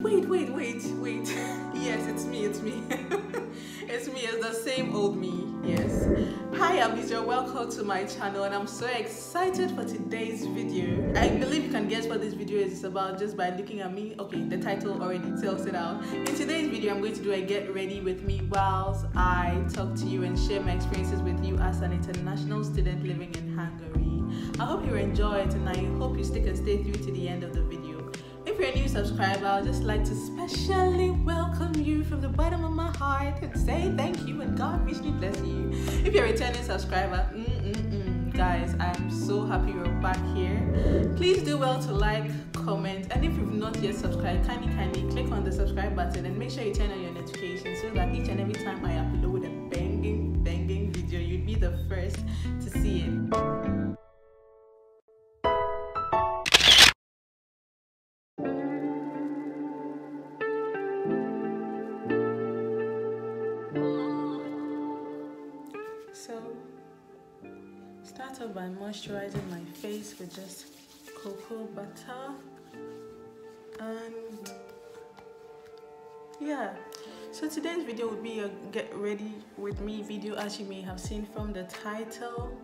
Wait, wait, wait, wait. Yes, it's me, it's me. it's me, it's the same old me. Yes. Hi, I'm. Welcome to my channel, and I'm so excited for today's video. I believe you can guess what this video is about just by looking at me. Okay, the title already tells it out. In today's video, I'm going to do a get ready with me whilst I talk to you and share my experiences with you as an international student living in Hungary. I hope you enjoy it, and I hope you stick and stay through to the end of the video. If you're a new subscriber, I'd just like to specially welcome you from the bottom of my heart and say thank you and God richly bless you. If you're a returning subscriber, mm-mm-mm, guys, I'm so happy you're back here. Please do well to like, comment, and if you've not yet subscribed, kindly, kindly click on the subscribe button and make sure you turn on your notifications so that each and every time I upload a banging, banging video, you'd be the first to see it. By moisturizing my face with just cocoa butter. And yeah, so today's video will be a get ready with me video as you may have seen from the title.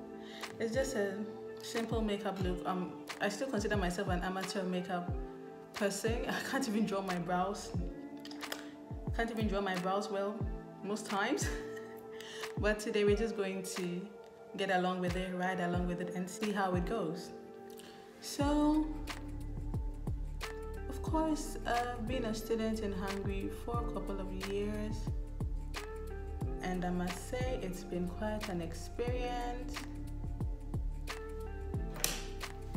It's just a simple makeup look. Um, I still consider myself an amateur makeup person. I can't even draw my brows. Can't even draw my brows well most times. but today we're just going to get along with it, ride along with it, and see how it goes. So, of course, I've been a student in Hungary for a couple of years, and I must say it's been quite an experience.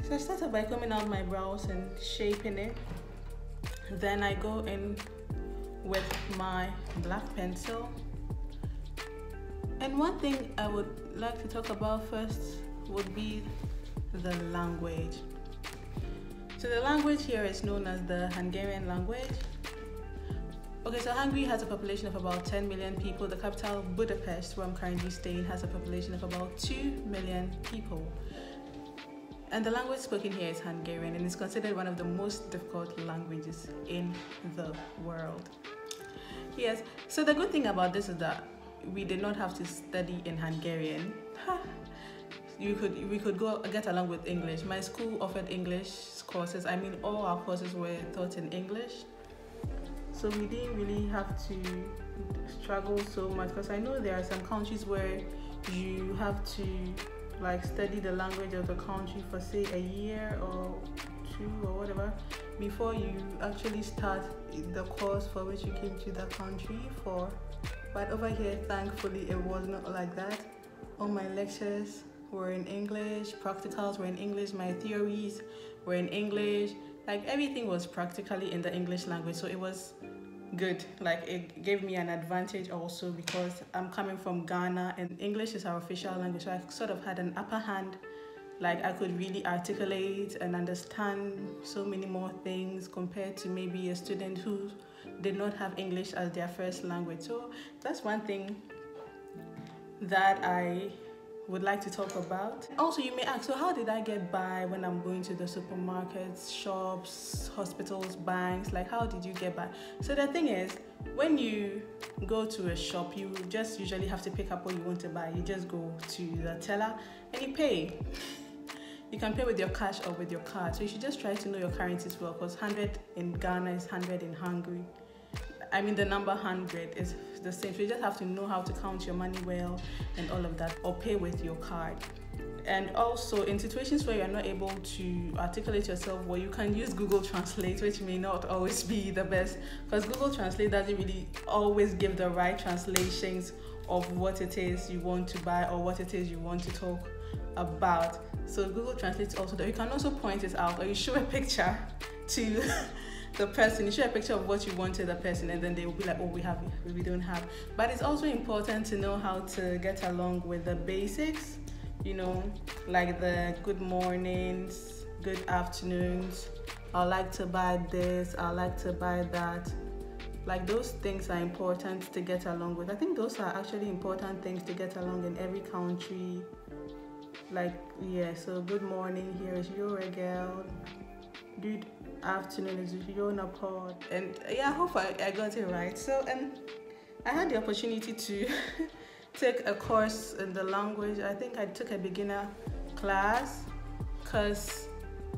So I started by combing out my brows and shaping it. Then I go in with my black pencil and one thing I would like to talk about first would be the language. So the language here is known as the Hungarian language. Okay, so Hungary has a population of about 10 million people. The capital, Budapest, where I'm currently staying, has a population of about 2 million people. And the language spoken here is Hungarian and it's considered one of the most difficult languages in the world. Yes, so the good thing about this is that we did not have to study in Hungarian. you could we could go get along with English. My school offered English courses. I mean, all our courses were taught in English, so we didn't really have to struggle so much. Because I know there are some countries where you have to like study the language of the country for say a year or two or whatever before you actually start the course for which you came to the country for but over here, thankfully, it was not like that. All my lectures were in English, practicals were in English, my theories were in English. Like everything was practically in the English language. So it was good. Like it gave me an advantage also because I'm coming from Ghana and English is our official language. So I sort of had an upper hand. Like I could really articulate and understand so many more things compared to maybe a student who did not have English as their first language. So that's one thing that I would like to talk about. Also, you may ask, so how did I get by when I'm going to the supermarkets, shops, hospitals, banks? Like, how did you get by? So the thing is, when you go to a shop, you just usually have to pick up what you want to buy. You just go to the teller and you pay. You can pay with your cash or with your card. So you should just try to know your currencies well because 100 in Ghana is 100 in Hungary. I mean, the number 100 is the same. So you just have to know how to count your money well and all of that, or pay with your card. And also, in situations where you're not able to articulate yourself well, you can use Google Translate, which may not always be the best because Google Translate doesn't really always give the right translations of what it is you want to buy or what it is you want to talk about. So Google Translate also that you can also point it out or you show a picture to the person you show a picture of what you want to the person and then they will be like oh we have we don't have. But it's also important to know how to get along with the basics you know like the good mornings good afternoons. I like to buy this i like to buy that. Like those things are important to get along with. I think those are actually important things to get along in every country. Like yeah so good morning here is your girl. Good afternoon is jó napot. And yeah, I hope I, I got it right. So, and I had the opportunity to take a course in the language. I think I took a beginner class because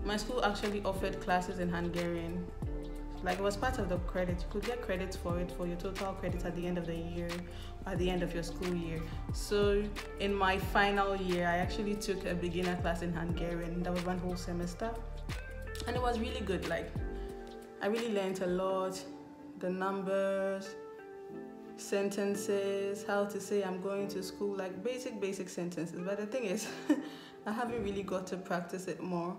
my school actually offered classes in Hungarian. Like it was part of the credit. You could get credits for it for your total credits at the end of the year, at the end of your school year. So in my final year, I actually took a beginner class in Hungarian. That was one whole semester, and it was really good. Like I really learned a lot. The numbers, sentences, how to say I'm going to school, like basic, basic sentences. But the thing is, I haven't really got to practice it more.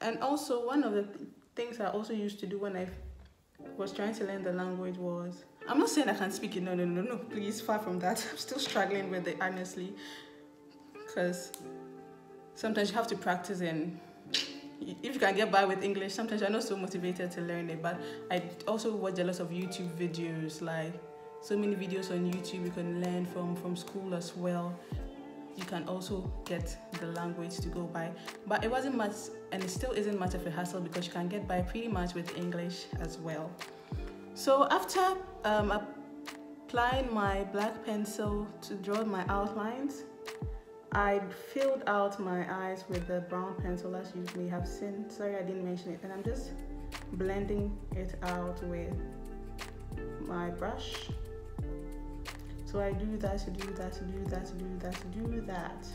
And also, one of the things I also used to do when I was trying to learn the language was I'm not saying I can speak it, no, no, no, no, please, far from that. I'm still struggling with it, honestly, because sometimes you have to practice and if you can get by with English, sometimes you're not so motivated to learn it. But I also watch a lot of YouTube videos, like so many videos on YouTube you can learn from from school as well you can also get the language to go by but it wasn't much and it still isn't much of a hassle because you can get by pretty much with english as well so after um, applying my black pencil to draw my outlines I filled out my eyes with the brown pencil as you may have seen sorry I didn't mention it and I'm just blending it out with my brush so I do that, to do that, to do that, to do that, to do that.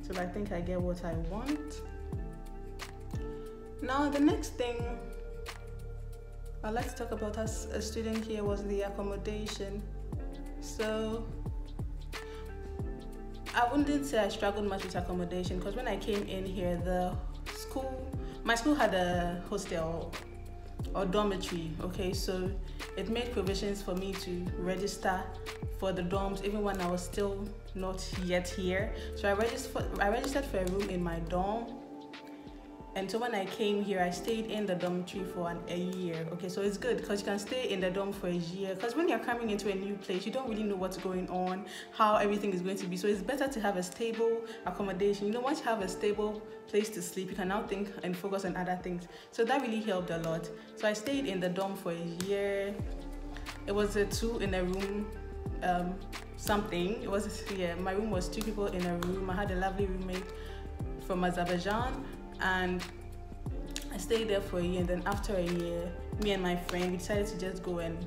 So I think I get what I want. Now the next thing I'd like to talk about as a student here was the accommodation. So I wouldn't say I struggled much with accommodation because when I came in here, the school, my school had a hostel or dormitory. Okay, so it made provisions for me to register for the dorms even when I was still not yet here. So I registered I registered for a room in my dorm and so when I came here, I stayed in the dormitory for an, a year. Okay, so it's good because you can stay in the dorm for a year. Because when you're coming into a new place, you don't really know what's going on, how everything is going to be. So it's better to have a stable accommodation. You know, once you have a stable place to sleep, you can now think and focus on other things. So that really helped a lot. So I stayed in the dorm for a year. It was a two in a room. Um, something. It was yeah. My room was two people in a room. I had a lovely roommate from Azerbaijan and I stayed there for a year. And then after a year me and my friend we decided to just go and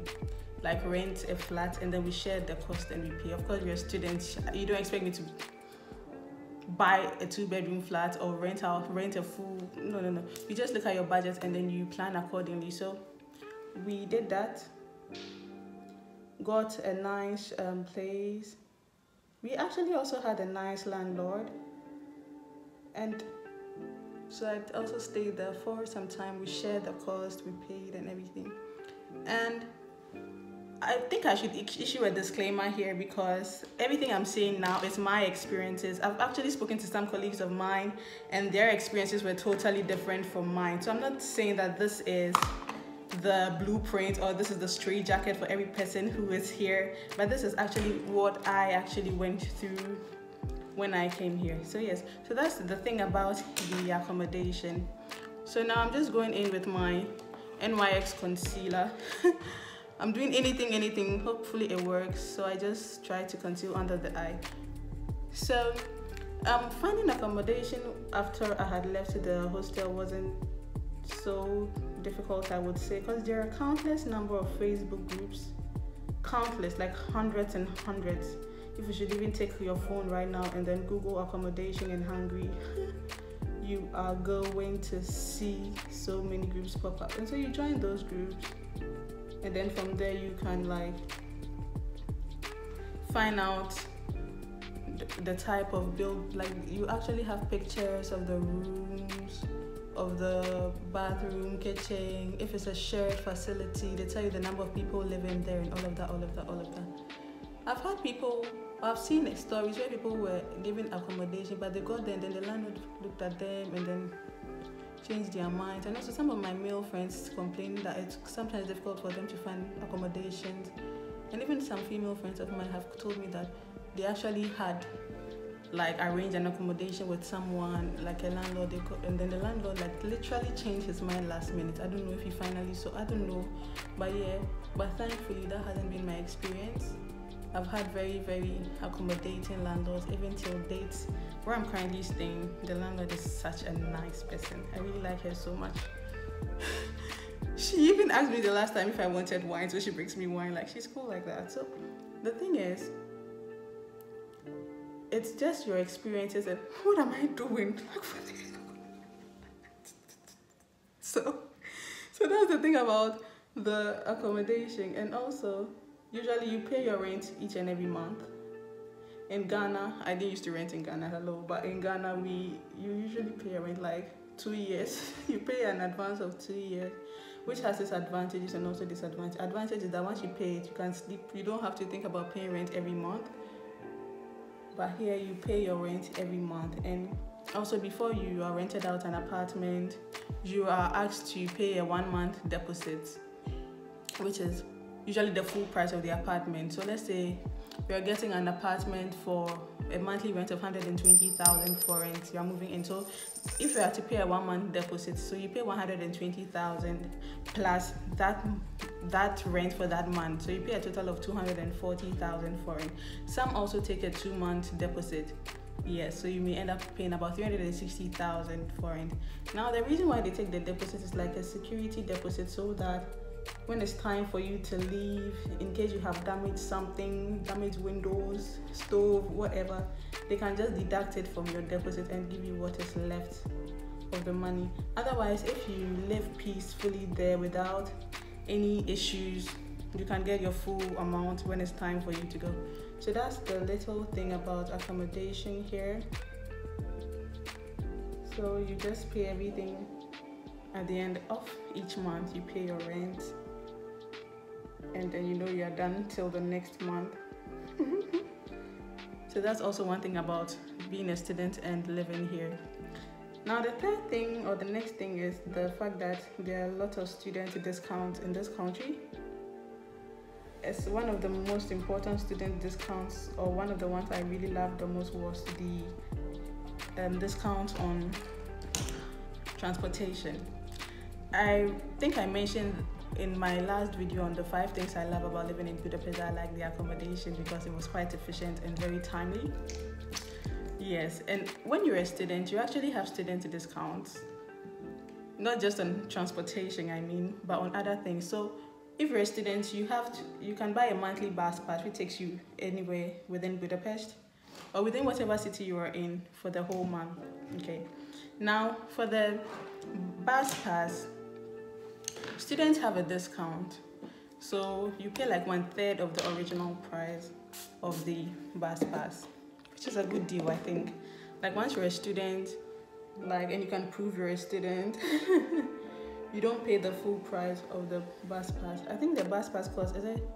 like rent a flat and then we shared the cost and we pay. Of course we're students. You don't expect me to buy a two bedroom flat or rent out rent a full no no no. You just look at your budget and then you plan accordingly. So we did that. Got a nice um, place. We actually also had a nice landlord. And so I also stayed there for some time. We shared the cost, we paid, and everything. And I think I should issue a disclaimer here because everything I'm saying now is my experiences. I've actually spoken to some colleagues of mine, and their experiences were totally different from mine. So I'm not saying that this is the blueprint or this is the straight jacket for every person who is here, but this is actually what I actually went through when I came here. So yes, so that's the thing about the accommodation. So now I'm just going in with my NYX concealer. I'm doing anything, anything, hopefully it works. So I just try to conceal under the eye. So um, finding accommodation after I had left the hostel wasn't so difficult, I would say, because there are countless number of Facebook groups, countless, like hundreds and hundreds if you should even take your phone right now and then google accommodation in hungary you are going to see so many groups pop up. And so you join those groups and then from there you can like find out the type of build like you actually have pictures of the rooms of the bathroom kitchen if it's a shared facility they tell you the number of people living there and all of that all of that all of that. I've had people I've seen stories where people were given accommodation, but they got there and then the landlord looked at them and then changed their minds. And also, some of my male friends complained that it's sometimes difficult for them to find accommodations. And even some female friends of mine have told me that they actually had like arrange an accommodation with someone like a landlord and then the landlord like literally changed his mind last minute i don't know if he finally so i don't know but yeah but thankfully that hasn't been my experience i've had very very accommodating landlords even till dates where i'm currently staying the landlord is such a nice person. I really like her so much. She even asked me the last time if i wanted wine so she brings me wine. Like she's cool like that. So the thing is it's just your experiences and what am I doing? so, so that's the thing about the accommodation, and also usually you pay your rent each and every month. In Ghana, I didn't used to rent in Ghana, hello, but in Ghana we you usually pay your rent like two years. you pay an advance of two years, which has its advantages and also disadvantages. Advantage is that once you pay it, you can sleep. You don't have to think about paying rent every month but here you pay your rent every month and also before you are rented out an apartment you are asked to pay a one month deposit which is usually the full price of the apartment. So let's say you're getting an apartment for a monthly rent of 120,000 for rent. You're moving in. So if you have to pay a one month deposit so you pay 120,000 plus that that rent for that month. So you pay a total of 240,000 for it. Some also take a two month deposit. Yes so you may end up paying about 360,000 for it. Now the reason why they take the deposit is like a security deposit so that when it's time for you to leave in case you have damaged something damaged windows stove whatever they can just deduct it from your deposit and give you what is left of the money. Otherwise if you live peacefully there without any issues you can get your full amount when it's time for you to go. So that's the little thing about accommodation here. So you just pay everything at the end of each month you pay your rent and then you know you're done till the next month. So that's also one thing about being a student and living here. Now the third thing or the next thing is the fact that there are a lot of student discounts in this country. It's one of the most important student discounts or one of the ones i really loved the most was the um, discount on transportation I think I mentioned in my last video on the five things I love about living in Budapest. I like the accommodation because it was quite efficient and very timely. Yes, and when you're a student, you actually have student discounts, not just on transportation, I mean, but on other things. So if you're a student, you have to, you can buy a monthly bus pass which takes you anywhere within Budapest or within whatever city you are in for the whole month. Okay. Now for the bus pass, students have a discount so you pay like one third of the original price of the bus pass which is a good deal i think. Like once you're a student like and you can prove you're a student you don't pay the full price of the bus pass. I think the bus pass cost is it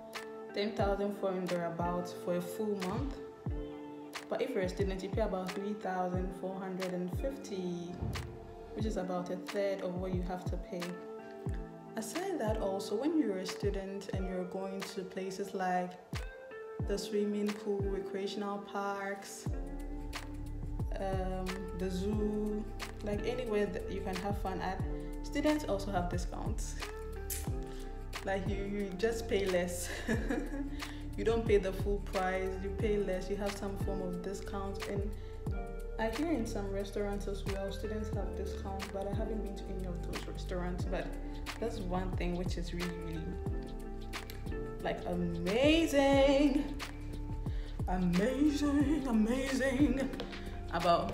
10,400 thereabouts for a full month? But if you're a student you pay about 3,450 which is about a third of what you have to pay aside that also when you're a student and you're going to places like the swimming pool recreational parks um, the zoo like anywhere that you can have fun at students also have discounts. Like you, you just pay less. You don't pay the full price you pay less you have some form of discount and I hear in some restaurants as well students have discounts but I haven't been to any of those restaurants but that's one thing which is really really like amazing amazing amazing about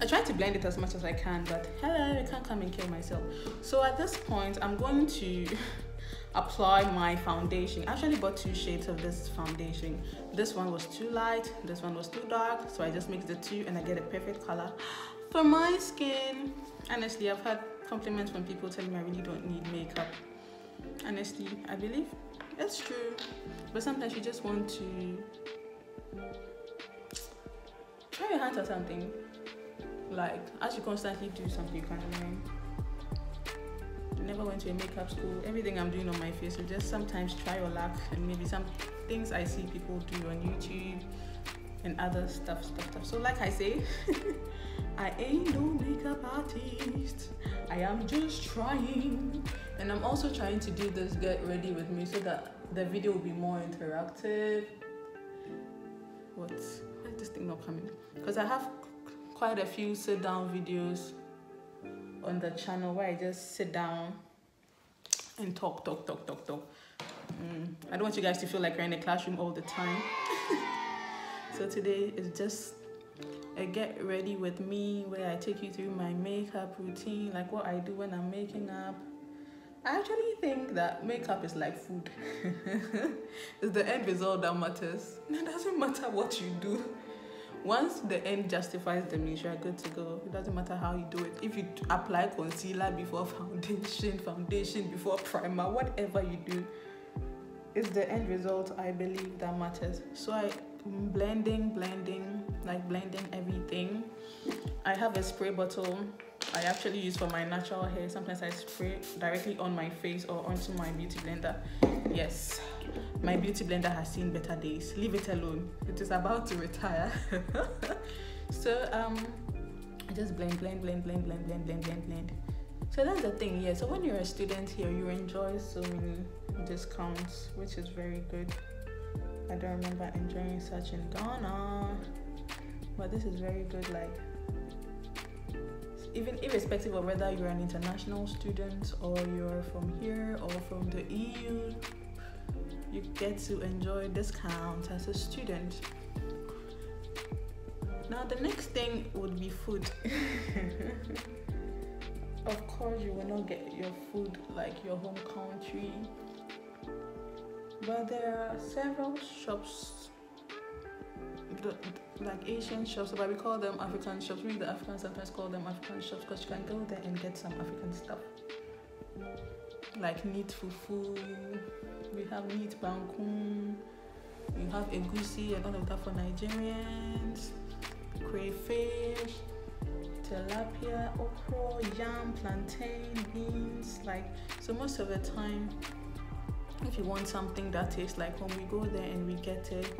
I try to blend it as much as I can, but hello, I can't come and kill myself. So at this point, I'm going to apply my foundation. I actually bought two shades of this foundation. This one was too light, this one was too dark, so I just mixed the two and I get a perfect color for my skin. Honestly, I've had compliments from people telling me I really don't need makeup. Honestly, I believe it's true. But sometimes you just want to try your hands at something. Like, as you constantly do something, you can learn. I never went to a makeup school. Everything I'm doing on my face is just sometimes try your luck and maybe some things I see people do on YouTube and other stuff, stuff, stuff. So, like I say, I ain't no makeup artist. I am just trying, and I'm also trying to do this get ready with me so that the video will be more interactive. What? Why is this thing not coming? Because I have quite a few sit down videos on the channel where I just sit down and talk, talk, talk, talk, talk. Mm. I don't want you guys to feel like you're in a classroom all the time. so today is just a get ready with me where I take you through my makeup routine, like what I do when I'm making up. I actually think that makeup is like food. it's the end result that matters. It doesn't matter what you do. Once the end justifies the means, you're good to go. It doesn't matter how you do it. If you apply concealer before foundation, foundation before primer, whatever you do, it's the end result I believe that matters. So I blending, blending, like blending everything. I have a spray bottle I actually use for my natural hair. Sometimes I spray directly on my face or onto my beauty blender. Yes, my beauty blender has seen better days. Leave it alone. It is about to retire. so um, just blend, blend, blend, blend, blend, blend, blend, blend, blend. So that's the thing, yeah. So when you're a student here, you enjoy so many discounts, which is very good. I don't remember enjoying such in Ghana, but this is very good. Like even irrespective of whether you're an international student or you're from here or from the EU, you get to enjoy discounts as a student. Now, the next thing would be food. of course, you will not get your food like your home country, but there are several shops like Asian shops, but we call them African shops. We the Africans sometimes call them African shops because you can go there and get some African stuff. Like neat fufu, we have neat banku, We have egusi and all of that for Nigerians, crayfish, tilapia, okra, yam, plantain, beans. Like so, most of the time, if you want something that tastes like home, we go there and we get it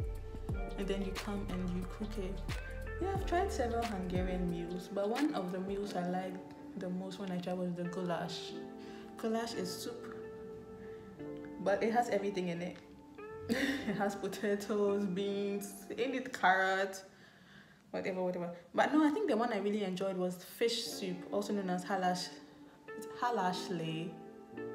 and then you come and you cook it. Yeah, I've tried several Hungarian meals, but one of the meals I liked the most when I tried was the goulash. Goulash is soup, but it has everything in it. it has potatoes, beans, in it carrots, whatever, whatever. But no, I think the one I really enjoyed was fish soup, also known as halash, halashle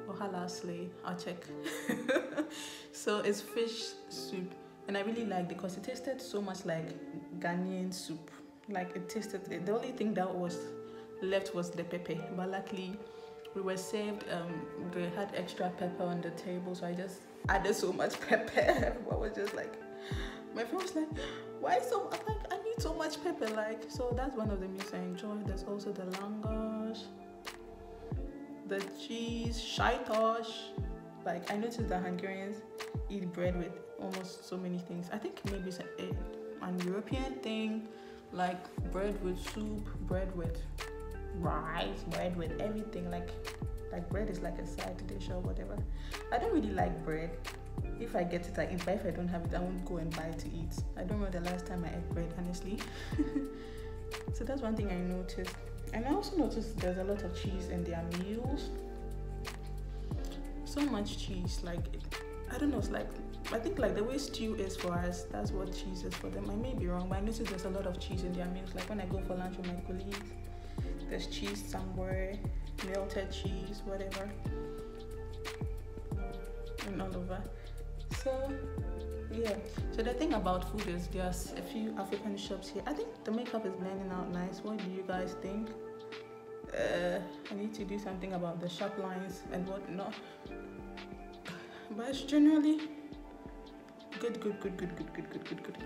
or halasle. I'll check. so it's fish soup and I really liked it because it tasted so much like Ghanaian soup. Like it tasted. The only thing that was left was the pepper, but luckily we were saved. Um, they had extra pepper on the table, so I just added so much pepper. I was just like, my friend was like, "Why so?" I'm like, "I need so much pepper." Like, so that's one of the meals I enjoy. There's also the lángos, the cheese, sajtos. Like I noticed the Hungarians eat bread with almost so many things. I think maybe it's a, an European thing, like bread with soup, bread with rice, bread with everything. Like like bread is like a side dish or whatever. I don't really like bread. If I get it, I eat. But if I don't have it, I won't go and buy to eat. I don't know the last time I ate bread, honestly. so that's one thing I noticed. And I also noticed there's a lot of cheese in their meals. So much cheese, like I don't know, it's like I think like the way stew is for us, that's what cheese is for them. I may be wrong, but I notice there's a lot of cheese in their meals. Like when I go for lunch with my colleagues, there's cheese somewhere, melted cheese, whatever, and all over. So yeah. So the thing about food is there's a few African shops here. I think the makeup is blending out nice. What do you guys think? Uh, I need to do something about the sharp lines and whatnot. But it's generally good, good, good, good, good, good, good, good, good.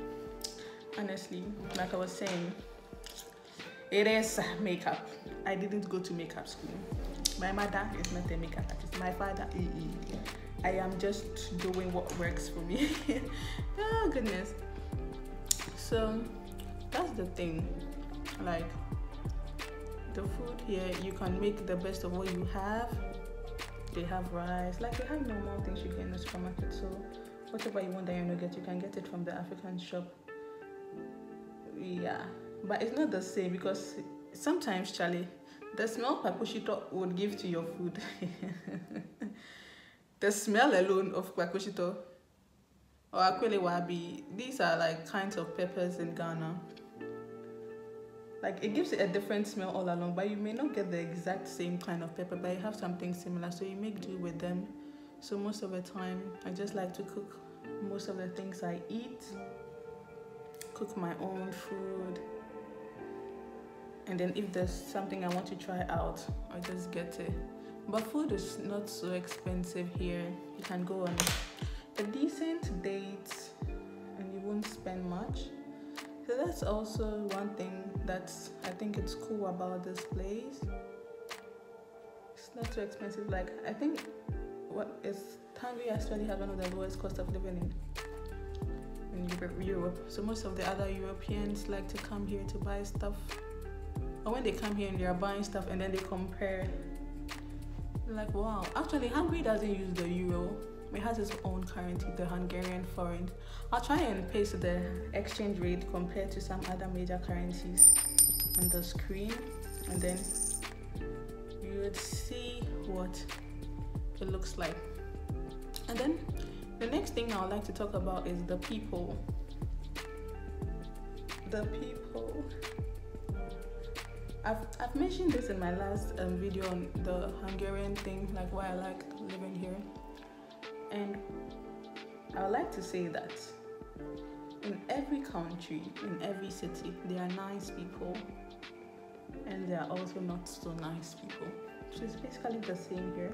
Honestly, like I was saying, it is makeup. I didn't go to makeup school. My mother is not a makeup artist. My father, I am just doing what works for me. oh goodness. So that's the thing. Like the food here, you can make the best of what you have. They have rice, like they have normal things you get in the supermarket. So whatever you want that you not get, you can get it from the African shop. yeah but it's not the same because sometimes charlie the smell kpakposhito would give to your food the smell alone of kpakposhito or akwele wabi these are like kinds of peppers in ghana like it gives it a different smell all along but you may not get the exact same kind of pepper but you have something similar so you make do with them so most of the time i just like to cook most of the things i eat cook my own food and then if there's something I want to try out, I just get it. But food is not so expensive here. You can go on a decent date and you won't spend much. So that's also one thing that's I think it's cool about this place. It's not too expensive. Like I think what is Tangi actually has one of the lowest cost of living in in Europe. So most of the other Europeans like to come here to buy stuff or when they come here and they are buying stuff and then they compare, like, wow, actually, Hungary doesn't use the euro. It has its own currency, the Hungarian forint. I'll try and paste the exchange rate compared to some other major currencies on the screen, and then you would see what it looks like. And then the next thing I would like to talk about is the people. The people. I've, I've mentioned this in my last um, video on the Hungarian thing, like why I like living here. And I would like to say that in every country, in every city, there are nice people and there are also not so nice people. So it's basically the same here.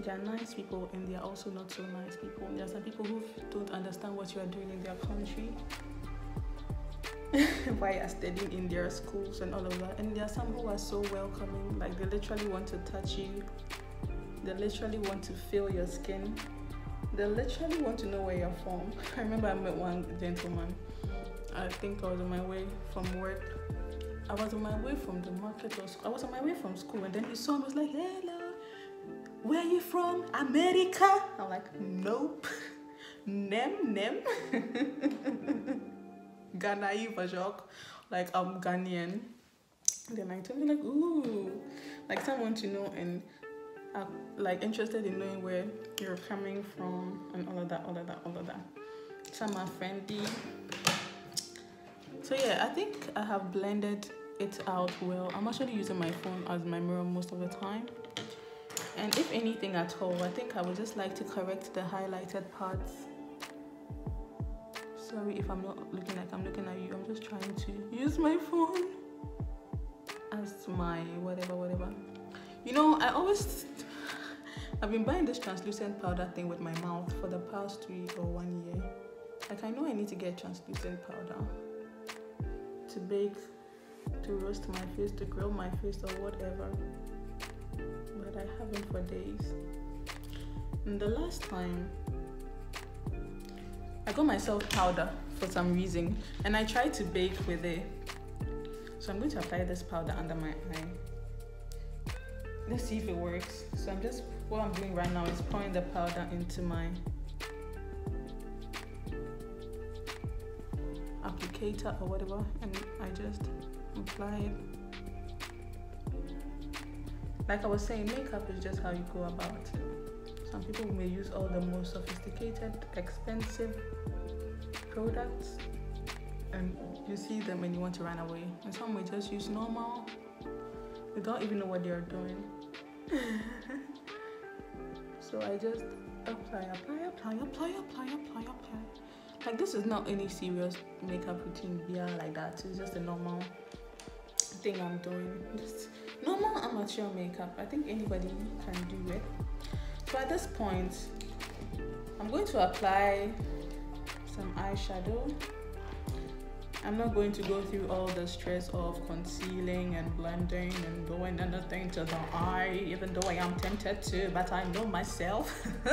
There are nice people and there are also not so nice people. There are some people who don't understand what you are doing in their country why you are studying in their schools and all of that. And there are some who are so welcoming, like they literally want to touch you, they literally want to feel your skin, they literally want to know where you're from. I remember I met one gentleman, I think I was on my way from work. I was on my way from the market or school. I was on my way from school, and then he saw me. Was like, "Hello, where are you from? America?" I'm like, "Nope, nem nem." Ghana joke, like I'm Ghanaian. Then I told me like, ooh, like someone to know and uh, like interested in knowing where you're coming from and all of that, all of that, all of that. Some are friendly. So yeah, I think I have blended it out well. I'm actually using my phone as my mirror most of the time. And if anything at all, I think I would just like to correct the highlighted parts sorry if I'm not looking like I'm looking at you. I'm just trying to use my phone as my whatever, whatever. You know, I always I've been buying this translucent powder thing with my mouth for the past three or one year. Like I know I need to get translucent powder to bake, to roast my face, to grill my face or whatever. But I haven't for days. And the last time I got myself powder for some reason and I tried to bake with it. So I'm going to apply this powder under my eye. Let's see if it works. So I'm just, what I'm doing right now is pouring the powder into my applicator or whatever and I just apply it. Like I was saying, makeup is just how you go about it. Some people may use all the most sophisticated, expensive products and you see them and you want to run away. And some may just use normal. They don't even know what they are doing. so I just apply, apply, apply, apply, apply, apply, apply. Like this is not any serious makeup routine yeah like that. It's just a normal thing I'm doing. Just normal amateur makeup. I think anybody can do it. So at this point, I'm going to apply some eyeshadow. I'm not going to go through all the stress of concealing and blending and doing anything to the eye, even though I am tempted to, but I know myself. so,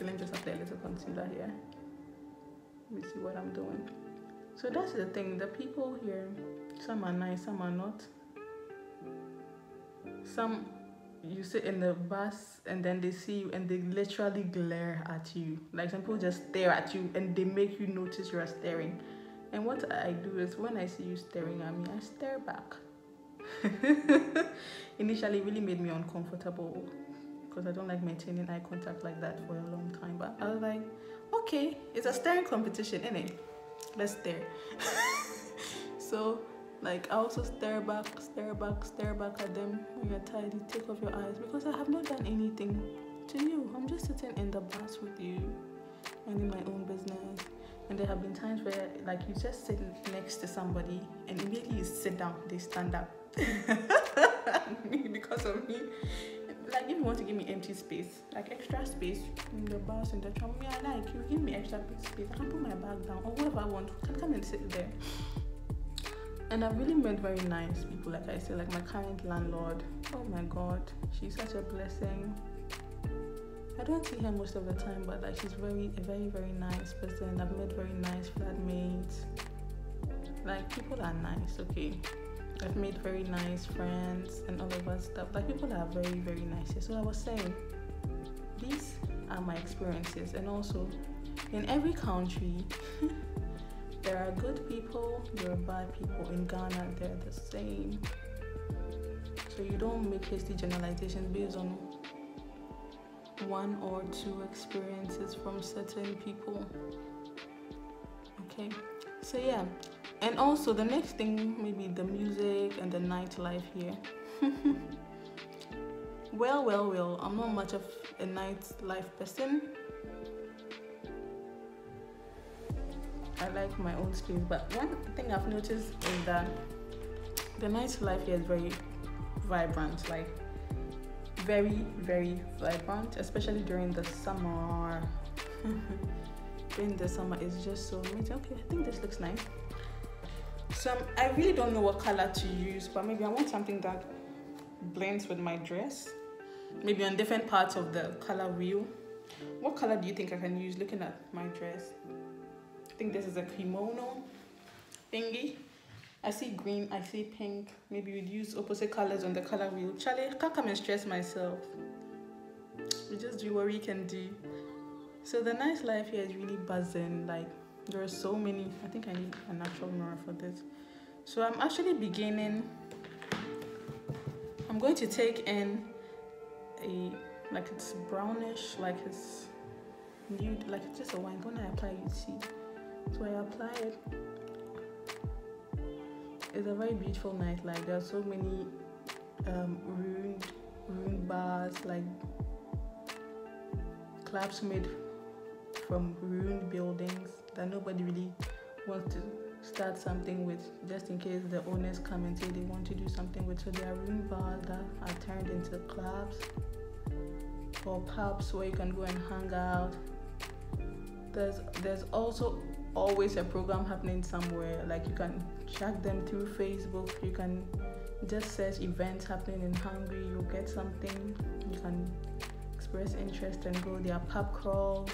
let me just apply a little concealer here. Let me see what I'm doing. So that's the thing, the people here, some are nice, some are not. Some you sit in the bus and then they see you and they literally glare at you. Like some people just stare at you and they make you notice you are staring. And what I do is when I see you staring at me, I stare back. Initially, it really made me uncomfortable because I don't like maintaining eye contact like that for a long time. But I was like, okay, it's a staring competition, innit? Let's stare. so like I also stare back, stare back, stare back at them when you're tidy, take off your eyes because I have not done anything to you. I'm just sitting in the bus with you, minding my own business. And there have been times where like you just sit next to somebody and immediately you sit down, they stand up. because of me. Like if you want to give me empty space, like extra space in the bus, in the tram, me I like you give me extra space. I can put my bag down or whatever I want. Can come and sit there and I've really met very nice people, like I said, like my current landlord. Oh my god, she's such a blessing. I don't see her most of the time, but like she's very a very very nice person. I've met very nice flatmates. Like people are nice, okay. I've made very nice friends and all of that stuff. Like people are very very nice. So I was saying, these are my experiences, and also in every country. There are good people, there are bad people. In Ghana, they're the same. So you don't make hasty generalizations based on one or two experiences from certain people. Okay, so yeah, and also the next thing, maybe the music and the nightlife here. well, well, well, I'm not much of a nightlife person I like my own space. But one thing I've noticed is that the nightlife here is very vibrant, like very, very vibrant, especially during the summer. during the summer, it's just so amazing. Okay, I think this looks nice. So um, I really don't know what color to use, but maybe I want something that blends with my dress. Maybe on different parts of the color wheel. What color do you think I can use looking at my dress? I think this is a kimono thingy. I see green, I see pink. Maybe we'd use opposite colors on the color wheel. Charlie, I can't come and stress myself. We just do what we can do. So the nice life here is really buzzing. Like there are so many. I think I need an actual mirror for this. So I'm actually beginning. I'm going to take in a like it's brownish, like it's nude, like it's just a wine. When I apply, you see. So I applied. It's a very beautiful night. Like there are so many um, ruined, ruined bars, like clubs made from ruined buildings that nobody really wants to start something with just in case the owners come and say they want to do something with so there are ruined bars that are turned into clubs or pubs where you can go and hang out there's there's also always a program happening somewhere. Like you can track them through Facebook. You can just search events happening in Hungary. You'll get something. You can express interest and go. There are pub crawls.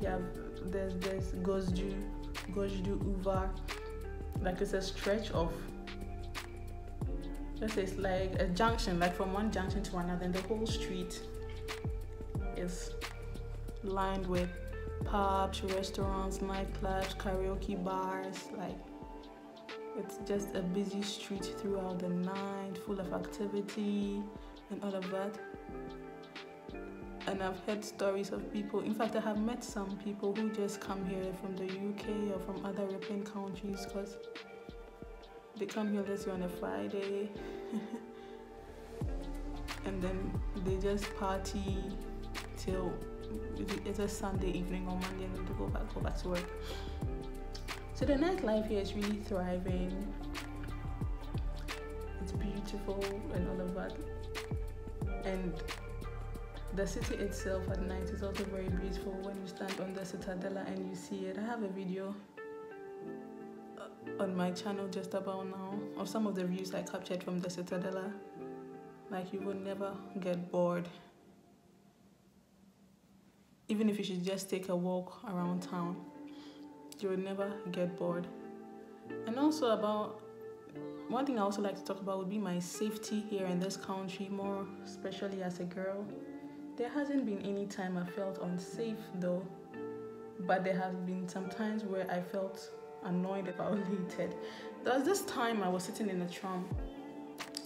There there's there's Gozsdu, Gozsdu Udvar. Like it's a stretch of just it's like a junction, like from one junction to another, and the whole street is lined with pubs, restaurants, nightclubs, karaoke bars. Like it's just a busy street throughout the night, full of activity and all of that. And I've heard stories of people. In fact, I have met some people who just come here from the UK or from other European countries because they come here, say, on a Friday. and then they just party till it's a Sunday evening or Monday and then to go back go back to work. So the nightlife here is really thriving. It's beautiful and all of that. And the city itself at night is also very beautiful when you stand on the Citadella and you see it. I have a video uh, on my channel just about now of some of the views I captured from the Citadella. Like you will never get bored even if you should just take a walk around town, you will never get bored. And also about one thing I also like to talk about would be my safety here in this country, more especially as a girl. There hasn't been any time I felt unsafe though, but there have been some times where I felt annoyed, violated. There was this time I was sitting in a tram,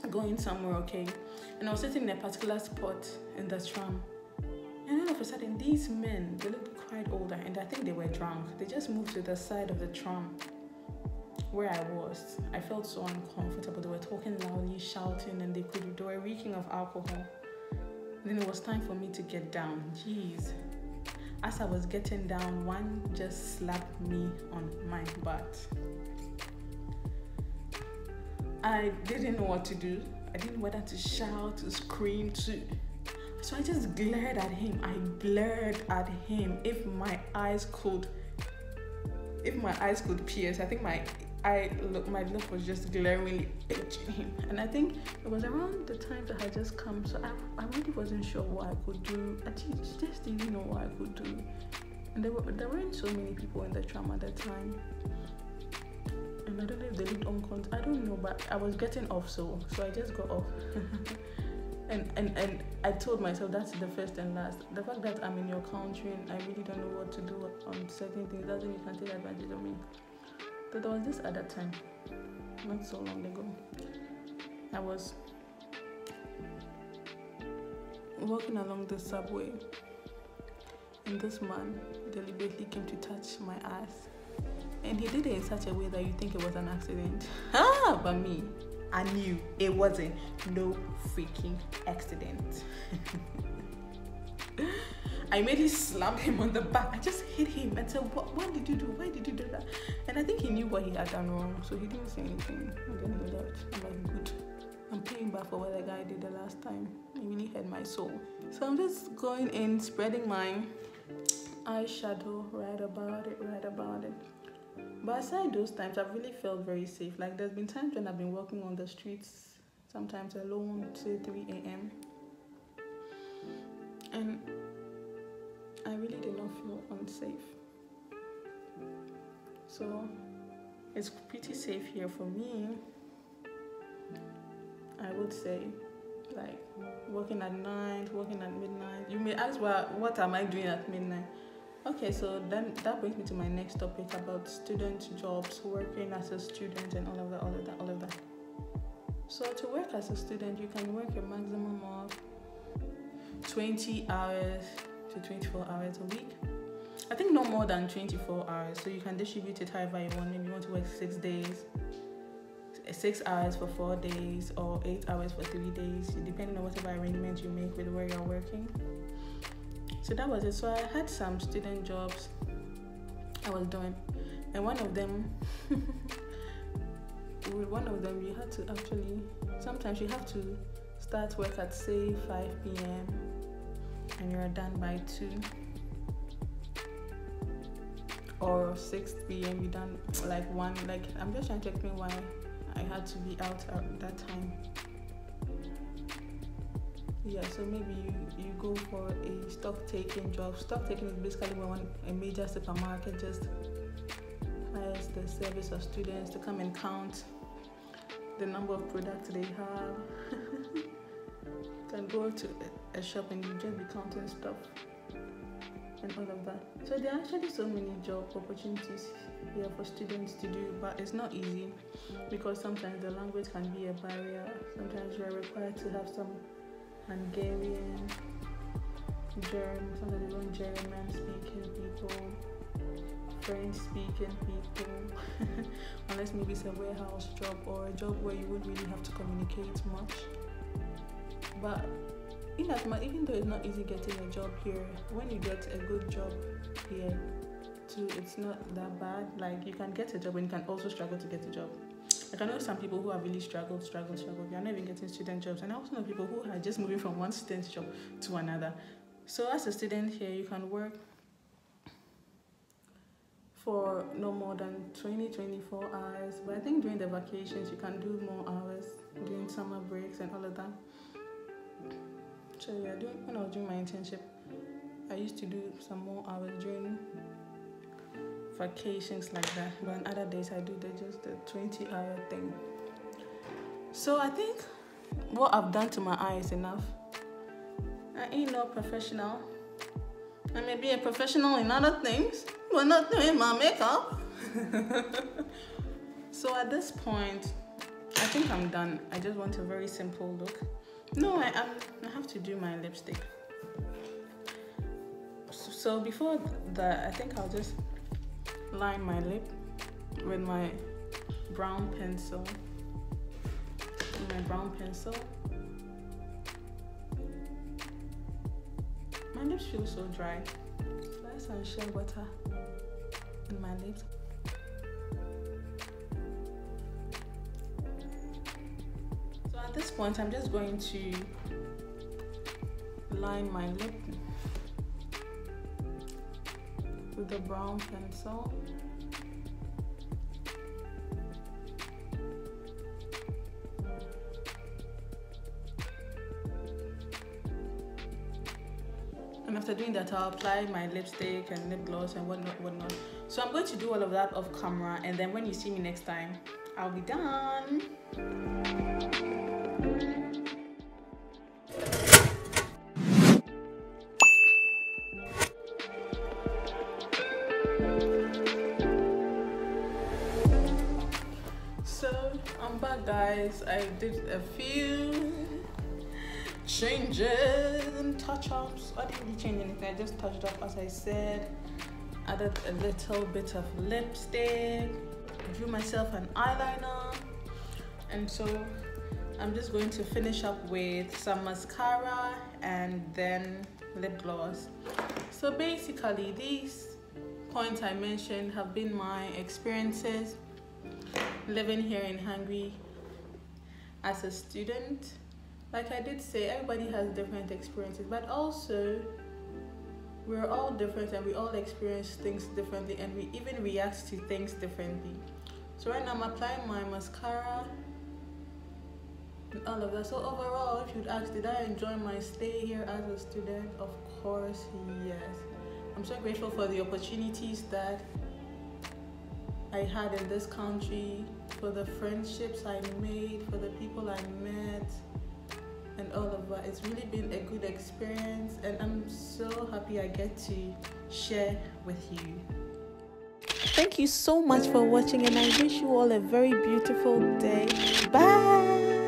going somewhere, okay, and I was sitting in a particular spot in the tram. And all of a sudden, these men, they looked quite older, and I think they were drunk. They just moved to the side of the tram where I was, I felt so uncomfortable. They were talking loudly, shouting, and they could they were reeking of alcohol. then it was time for me to get down. Jeez. As I was getting down, one just slapped me on my butt. I didn't know what to do. I didn't know whether to shout, to scream, to so I just glared at him. I glared at him. If my eyes could if my eyes could pierce, I think my I look, my look was just glaringly itching him, and I think it was around the time that I just come, so I, I really wasn't sure what I could do. I just, just didn't know what I could do, and there were there weren't so many people in the tram at that time, and I don't know if they looked unconscious. I don't know, but I was getting off, so so I just got off. and, and and I told myself that's the first and last. The fact that I'm in your country and I really don't know what to do on certain things doesn't mean you can take advantage of me. But there was this other time, not so long ago. I was walking along the subway, and this man deliberately came to touch my ass. And he did it in such a way that you think it was an accident. Ah, but me, I knew it wasn't. No freaking accident. I immediately slammed him on the back. I just hit him and said, what, what did you do? Why did you do that? And I think he knew what he had done wrong, so he didn't say anything. And then he. I'm like, good. I'm paying back for what the guy did the last time. It really hurt my soul. So I'm just going in, spreading my eyeshadow right about it, right about it. But aside those times, I've really felt very safe. Like there's been times when I've been walking on the streets, sometimes alone, say 3 a.m. And I really did not feel unsafe. So it's pretty safe here for me. I would say, like working at night, working at midnight. You may ask, well, what am I doing at midnight? Okay, so then that brings me to my next topic about student jobs, working as a student, and all of that, all of that, all of that. So to work as a student, you can work a maximum of 20 hours to 24 hours a week. I think no more than 24 hours. So you can distribute it however you want. Maybe you want to work six days, six hours for four days, or eight hours for three days, depending on whatever arrangement you make with where you're working. So that was it. So I had some student jobs I was doing, and one of them, with one of them, you had to actually sometimes you have to start work at say 5 p.m and you're done by 2 or 6 p.m. you're done like 1 like I'm just trying to explain why I had to be out at that time yeah so maybe you, you go for a stock taking job stock taking is basically when a major supermarket just hires the service of students to come and count the number of products they have can go to a shop and you just be counting stuff and all of that. So there are actually so many job opportunities here for students to do, but it's not easy because sometimes the language can be a barrier. Sometimes you are required to have some Hungarian, German, sometimes even German speaking people, French speaking people, unless maybe it's a warehouse job or a job where you would really have to communicate much. But in as much, even though it's not easy getting a job here, when you get a good job here, too, it's not that bad. Like you can get a job and you can also struggle to get a job. Like I know some people who have really struggled, struggled, struggled. They're not even getting student jobs, and I also know people who are just moving from one student job to another. So as a student here, you can work for no more than 20 24 hours but i think during the vacations you can do more hours during summer breaks and all of that so yeah, doing, when I was doing my internship, I used to do some more hours during vacations like that. But on other days, I do the just the 20 hour thing. So I think what I've done to my eye is enough. I ain't no professional. I may be a professional in other things, but not doing my makeup. so at this point, I think I'm done. I just want a very simple look. No, I, I'm, I have to do my lipstick. So before that, I think I'll just line my lip with my brown pencil. My brown pencil. My lips feel so dry. Let's share water in my lips. So at this point, I'm just going to line my lip with the brown pencil. And after doing that, I'll apply my lipstick and lip gloss and whatnot, whatnot. So I'm going to do all of that off camera and then when you see me next time, I'll be done. Touch-ups. I didn't really change anything. I just touched up as I said. Added a little bit of lipstick. Drew myself an eyeliner. And so I'm just going to finish up with some mascara and then lip gloss. So basically these points I mentioned have been my experiences living here in Hungary as a student like I did say, everybody has different experiences, but also we're all different and we all experience things differently and we even react to things differently. So right now I'm applying my mascara and all of that. So overall, if you'd ask, did I enjoy my stay here as a student? Of course, yes. I'm so grateful for the opportunities that I had in this country, for the friendships I made, for the people I met, and all of that. It's really been a good experience, and I'm so happy I get to share with you. Thank you so much for watching, and I wish you all a very beautiful day. Bye.